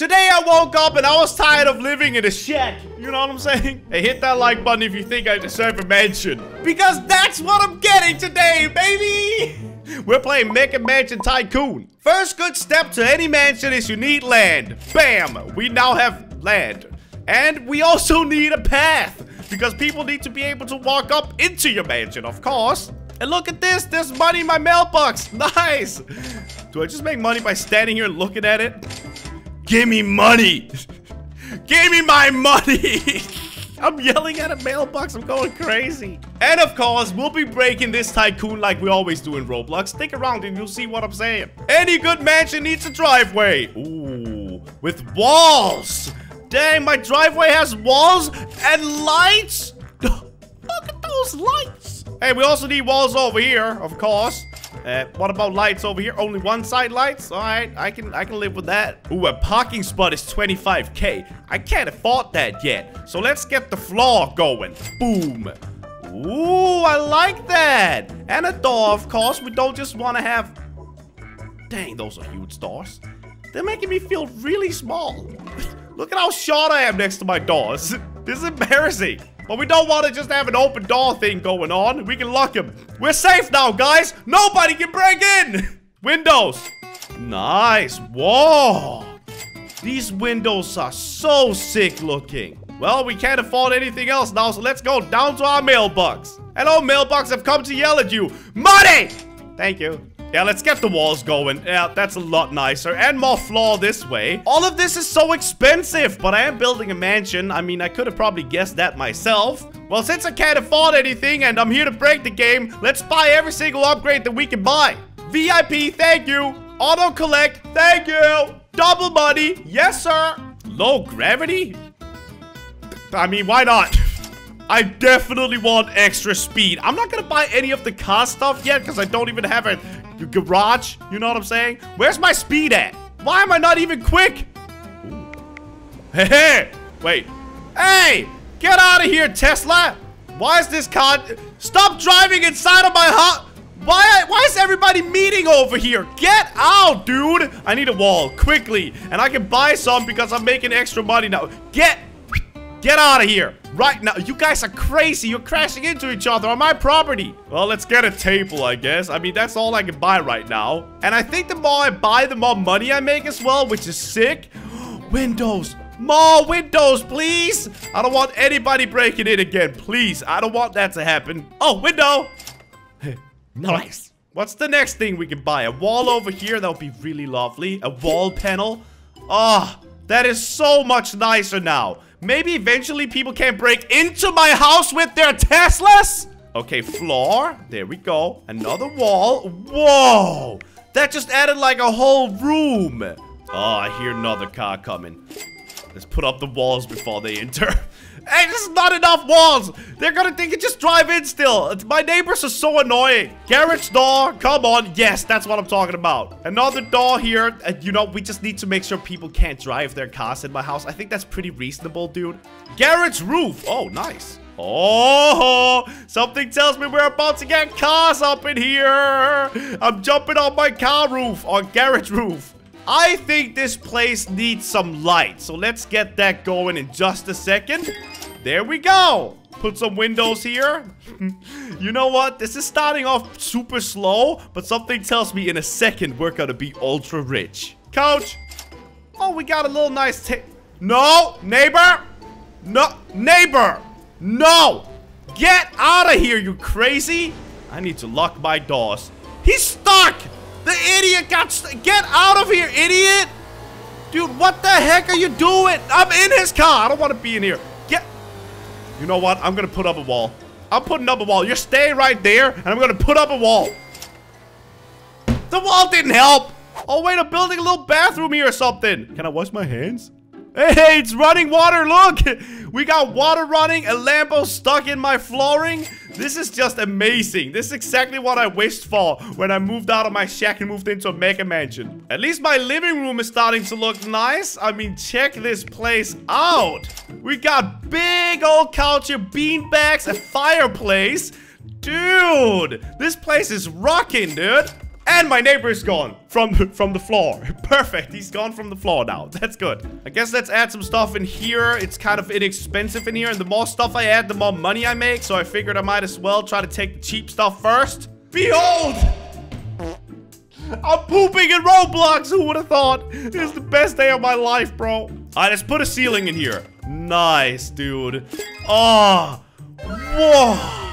Today I woke up and I was tired of living in a shack. You know what I'm saying? Hey, hit that like button if you think I deserve a mansion. Because that's what I'm getting today, baby! We're playing Mega Mansion Tycoon. First good step to any mansion is you need land. Bam! We now have land. And we also need a path. Because people need to be able to walk up into your mansion, of course. And look at this. There's money in my mailbox. Nice. Do I just make money by standing here and looking at it? Give me money. Give me my money. I'm yelling at a mailbox. I'm going crazy. And of course, we'll be breaking this tycoon like we always do in Roblox. Stick around and you'll see what I'm saying. Any good mansion needs a driveway. Ooh, with walls. Dang, my driveway has walls and lights. Look at those lights. Hey, we also need walls over here, of course. Uh, what about lights over here? Only one side lights? All right, I can I can live with that. Ooh, a parking spot is 25k. I can't afford that yet. So let's get the floor going. Boom. Ooh, I like that. And a door, of course. We don't just want to have... Dang, those are huge doors. They're making me feel really small. Look at how short I am next to my doors. This is embarrassing. But we don't want to just have an open door thing going on. We can lock him. We're safe now, guys. Nobody can break in. Windows. Nice. Whoa. These windows are so sick looking. Well, we can't afford anything else now, so let's go down to our mailbox. Hello, mailbox. I've come to yell at you. Money! Thank you. Yeah, let's get the walls going. Yeah, that's a lot nicer. And more floor this way. All of this is so expensive, but I am building a mansion. I mean, I could have probably guessed that myself. Well, since I can't afford anything and I'm here to break the game, let's buy every single upgrade that we can buy. VIP, thank you. Auto collect, thank you. Double money, yes, sir. Low gravity? I mean, why not? I definitely want extra speed. I'm not gonna buy any of the car stuff yet because I don't even have a garage. You know what I'm saying? Where's my speed at? Why am I not even quick? Hey, hey, wait. Hey, get out of here, Tesla. Why is this car... Stop driving inside of my house. Why, why is everybody meeting over here? Get out, dude. I need a wall, quickly. And I can buy some because I'm making extra money now. Get, get out of here. Right now, you guys are crazy. You're crashing into each other on my property. Well, let's get a table, I guess. I mean, that's all I can buy right now. And I think the more I buy, the more money I make as well, which is sick. windows. More windows, please. I don't want anybody breaking in again, please. I don't want that to happen. Oh, window. nice. What's the next thing we can buy? A wall over here. That would be really lovely. A wall panel. Oh, that is so much nicer now. Maybe eventually people can't break into my house with their Teslas? Okay, floor. There we go. Another wall. Whoa! That just added like a whole room. Oh, I hear another car coming. Let's put up the walls before they enter. hey, this is not enough walls. They're gonna think it just drive in still. My neighbors are so annoying. Garage door, come on. Yes, that's what I'm talking about. Another door here. And you know, we just need to make sure people can't drive their cars in my house. I think that's pretty reasonable, dude. Garage roof. Oh, nice. Oh, something tells me we're about to get cars up in here. I'm jumping on my car roof, on garage roof. I think this place needs some light. So let's get that going in just a second. There we go. Put some windows here. you know what? This is starting off super slow, but something tells me in a second we're gonna be ultra rich. Coach. Oh, we got a little nice ta- No, neighbor. No, neighbor. No. Get out of here, you crazy. I need to lock my doors. He's stuck. The idiot got Get out of here, idiot! Dude, what the heck are you doing? I'm in his car. I don't want to be in here. Get... You know what? I'm going to put up a wall. I'm putting up a wall. You're staying right there, and I'm going to put up a wall. The wall didn't help. Oh, wait, I'm building a little bathroom here or something. Can I wash my hands? Hey, it's running water. Look, we got water running. A Lambo stuck in my flooring. This is just amazing. This is exactly what I wished for when I moved out of my shack and moved into a mega mansion. At least my living room is starting to look nice. I mean, check this place out. We got big old couch beanbags, a fireplace. Dude, this place is rocking, dude. And my neighbor is gone from, from the floor. Perfect. He's gone from the floor now. That's good. I guess let's add some stuff in here. It's kind of inexpensive in here. And the more stuff I add, the more money I make. So I figured I might as well try to take the cheap stuff first. Behold! I'm pooping in Roblox. Who would have thought? This is the best day of my life, bro. All right, let's put a ceiling in here. Nice, dude. Oh, whoa.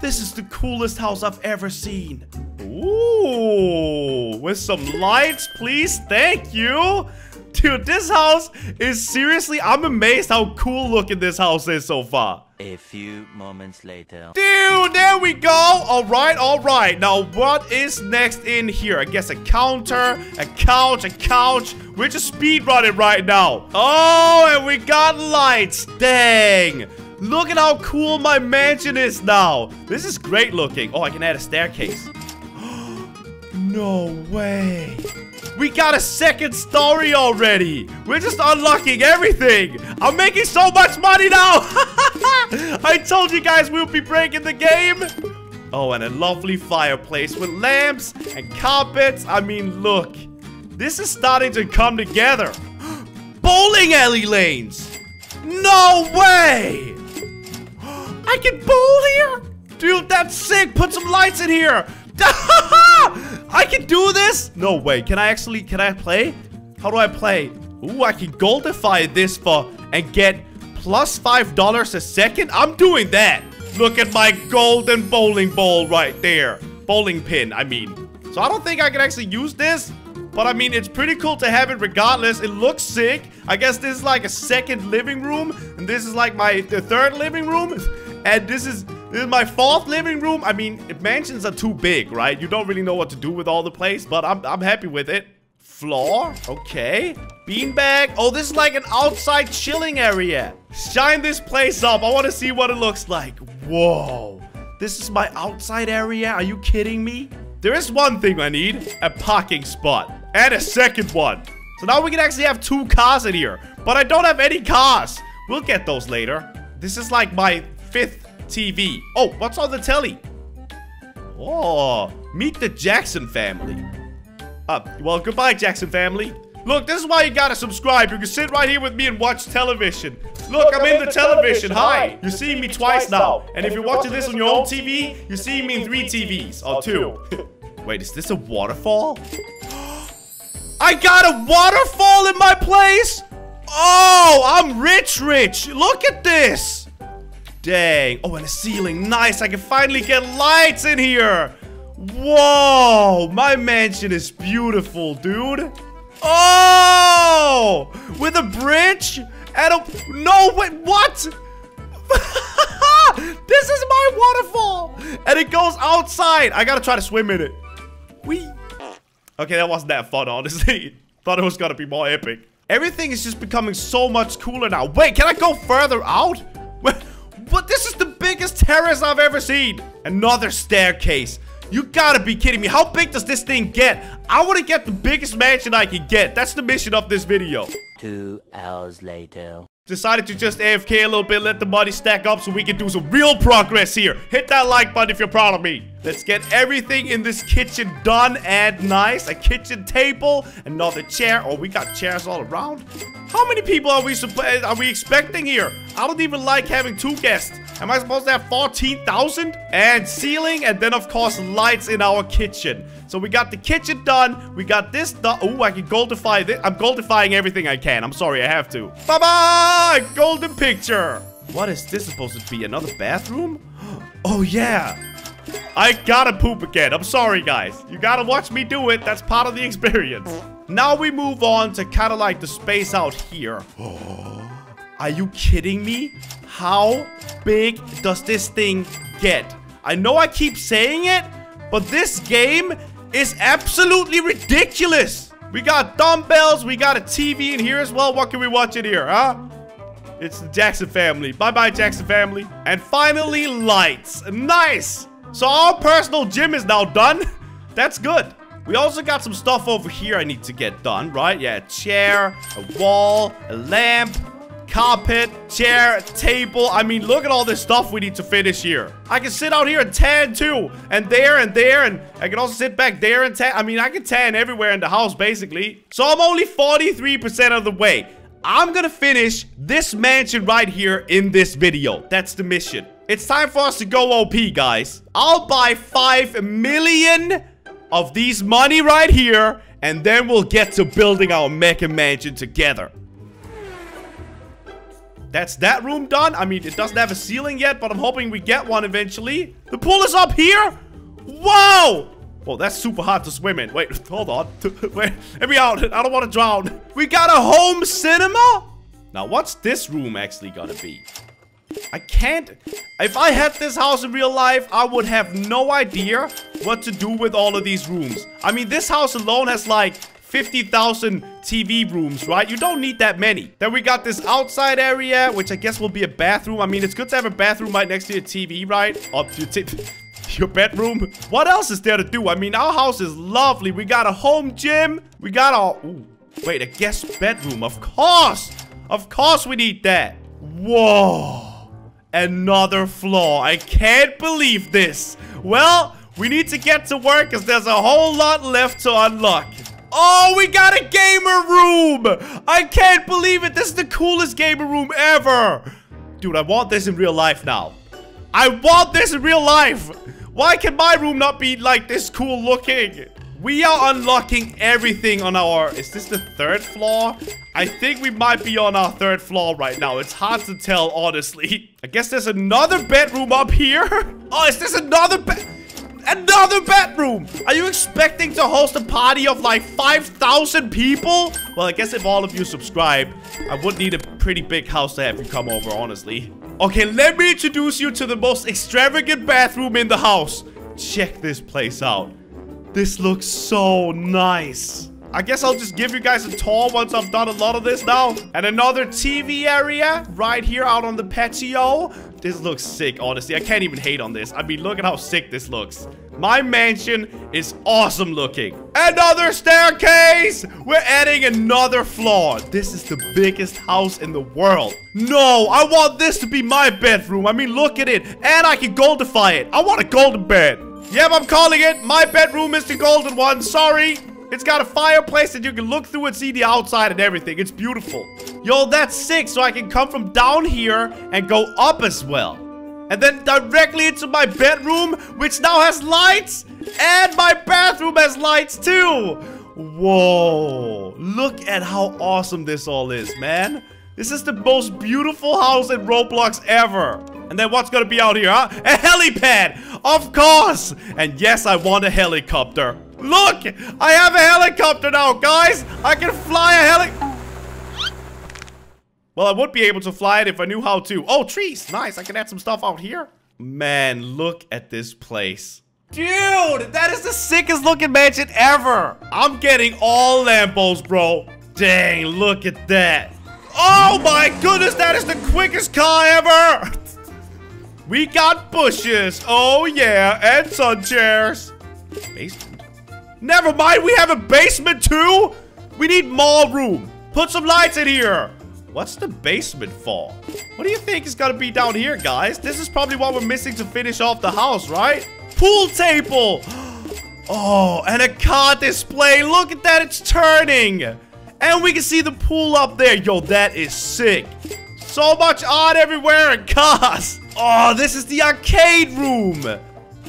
This is the coolest house I've ever seen. Ooh, with some lights, please. Thank you. Dude, this house is seriously, I'm amazed how cool looking this house is so far. A few moments later. Dude, there we go. All right, all right. Now, what is next in here? I guess a counter, a couch, a couch. We're just speed running right now. Oh, and we got lights. Dang. Look at how cool my mansion is now. This is great looking. Oh, I can add a staircase. no way. We got a second story already. We're just unlocking everything. I'm making so much money now. I told you guys we'll be breaking the game. Oh, and a lovely fireplace with lamps and carpets. I mean, look. This is starting to come together. Bowling alley lanes. No way. I can bowl here? Dude, that's sick. Put some lights in here. I can do this? No way. Can I actually, can I play? How do I play? Ooh, I can goldify this for and get plus $5 a second. I'm doing that. Look at my golden bowling ball right there. Bowling pin, I mean. So I don't think I can actually use this. But I mean, it's pretty cool to have it regardless. It looks sick. I guess this is like a second living room. And this is like my the third living room. And this is this is my fourth living room. I mean, mansions are too big, right? You don't really know what to do with all the place, but I'm, I'm happy with it. Floor, okay. Beanbag. Oh, this is like an outside chilling area. Shine this place up. I want to see what it looks like. Whoa. This is my outside area? Are you kidding me? There is one thing I need. A parking spot. And a second one. So now we can actually have two cars in here. But I don't have any cars. We'll get those later. This is like my fifth TV. Oh, what's on the telly? Oh, meet the Jackson family. Uh, well, goodbye, Jackson family. Look, this is why you gotta subscribe. You can sit right here with me and watch television. Look, Look I'm, I'm, in, the, the television. television. Hi. You're seeing me twice now. And, and if you're watching this on your own TV, you're seeing me in three TVs. Or two. Wait, is this a waterfall? I got a waterfall in my place? Oh, I'm rich, rich. Look at this. Dang. Oh, and a ceiling. Nice. I can finally get lights in here. Whoa. My mansion is beautiful, dude. Oh! With a bridge and a... No, wait, what? this is my waterfall. And it goes outside. I gotta try to swim in it. Wee. Okay, that wasn't that fun, honestly. Thought it was gonna be more epic. Everything is just becoming so much cooler now. Wait, can I go further out? But this is the biggest terrace I've ever seen. Another staircase. You gotta be kidding me. How big does this thing get? I want to get the biggest mansion I can get. That's the mission of this video. Two hours later. Decided to just AFK a little bit, let the money stack up so we can do some real progress here. Hit that like button if you're proud of me. Let's get everything in this kitchen done and nice. A kitchen table, another chair. Oh, we got chairs all around. How many people are we are we expecting here? I don't even like having two guests. Am I supposed to have 14,000? And ceiling, and then of course lights in our kitchen. So we got the kitchen done. We got this done. Oh, I can goldify this. I'm goldifying everything I can. I'm sorry, I have to. Bye-bye! Golden picture. What is this supposed to be? Another bathroom? Oh, yeah. I gotta poop again. I'm sorry, guys. You gotta watch me do it. That's part of the experience. Now we move on to kind of like the space out here. Are you kidding me? How big does this thing get? I know I keep saying it, but this game is absolutely ridiculous. We got dumbbells. We got a TV in here as well. What can we watch in here, huh? It's the Jackson family. Bye-bye, Jackson family. And finally, lights. Nice. So our personal gym is now done. That's good. We also got some stuff over here I need to get done, right? Yeah, a chair, a wall, a lamp, carpet, chair, table. I mean, look at all this stuff we need to finish here. I can sit out here and tan too. And there and there. And I can also sit back there and tan. I mean, I can tan everywhere in the house, basically. So I'm only 43% of the way. I'm gonna finish this mansion right here in this video. That's the mission. It's time for us to go OP, guys. I'll buy 5 million of these money right here, and then we'll get to building our mega mansion together. That's that room done. I mean, it doesn't have a ceiling yet, but I'm hoping we get one eventually. The pool is up here? Whoa! Well, that's super hard to swim in. Wait, hold on. Wait, let me out. I don't want to drown. We got a home cinema? Now, what's this room actually gonna be? I can't... If I had this house in real life, I would have no idea what to do with all of these rooms. I mean, this house alone has like 50,000 TV rooms, right? You don't need that many. Then we got this outside area, which I guess will be a bathroom. I mean, it's good to have a bathroom right next to your TV, right? Up to your, your bedroom. What else is there to do? I mean, our house is lovely. We got a home gym. We got a... Ooh, wait, a guest bedroom. Of course. Of course we need that. Whoa. Another floor. I can't believe this. Well, we need to get to work because there's a whole lot left to unlock. Oh, we got a gamer room! I can't believe it. This is the coolest gamer room ever. Dude, I want this in real life now. I want this in real life. Why can my room not be like this cool looking? We are unlocking everything on our... Is this the third floor? I think we might be on our third floor right now. It's hard to tell, honestly. I guess there's another bedroom up here. Oh, is this another bed? Another bedroom! Are you expecting to host a party of like 5,000 people? Well, I guess if all of you subscribe, I would need a pretty big house to have you come over, honestly. Okay, let me introduce you to the most extravagant bathroom in the house. Check this place out. This looks so nice. I guess I'll just give you guys a tour once I've done a lot of this now. And another TV area right here out on the patio. This looks sick, honestly. I can't even hate on this. I mean, look at how sick this looks. My mansion is awesome looking. Another staircase! We're adding another floor. This is the biggest house in the world. No, I want this to be my bedroom. I mean, look at it. And I can goldify it. I want a golden bed. Yep, I'm calling it. My bedroom is the golden one. Sorry. It's got a fireplace that you can look through and see the outside and everything. It's beautiful. Yo, that's sick. So I can come from down here and go up as well. And then directly into my bedroom, which now has lights. And my bathroom has lights too. Whoa. Look at how awesome this all is, man. This is the most beautiful house in Roblox ever. And then what's gonna be out here, huh? A helipad! Of course! And yes, I want a helicopter. Look! I have a helicopter now, guys! I can fly a heli- Well, I would be able to fly it if I knew how to. Oh, trees! Nice, I can add some stuff out here. Man, look at this place. Dude, that is the sickest looking mansion ever. I'm getting all Lambos, bro. Dang, look at that. Oh my goodness, that is the quickest car ever. We got bushes. Oh yeah, and sun chairs. Never mind, we have a basement too? We need more room. Put some lights in here. What's the basement for? What do you think is gonna be down here, guys? This is probably what we're missing to finish off the house, right? Pool table! Oh, and a car display. Look at that, it's turning. And we can see the pool up there. Yo, that is sick. So much art everywhere and cars. Oh, this is the arcade room.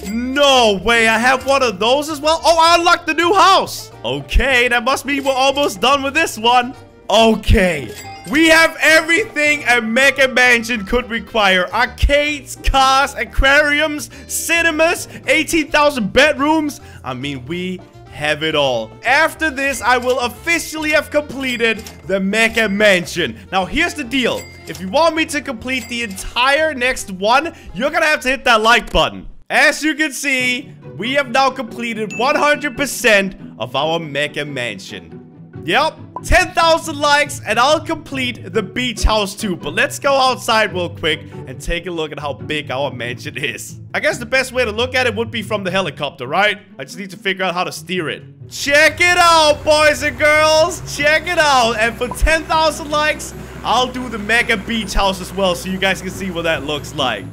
No way, I have one of those as well? Oh, I unlocked the new house. Okay, that must mean we're almost done with this one. Okay, we have everything a mega mansion could require. Arcades, cars, aquariums, cinemas, 18,000 bedrooms. I mean, we have it all. After this, I will officially have completed the Mega Mansion. Now, here's the deal. If you want me to complete the entire next one, you're gonna have to hit that like button. As you can see, we have now completed 100% of our Mega Mansion. Yep, 10,000 likes and I'll complete the beach house too. But let's go outside real quick and take a look at how big our mansion is. I guess the best way to look at it would be from the helicopter, right? I just need to figure out how to steer it. Check it out, boys and girls. Check it out. And for 10,000 likes, I'll do the mega beach house as well so you guys can see what that looks like.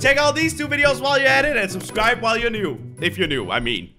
Check out these two videos while you're at it and subscribe while you're new. If you're new, I mean.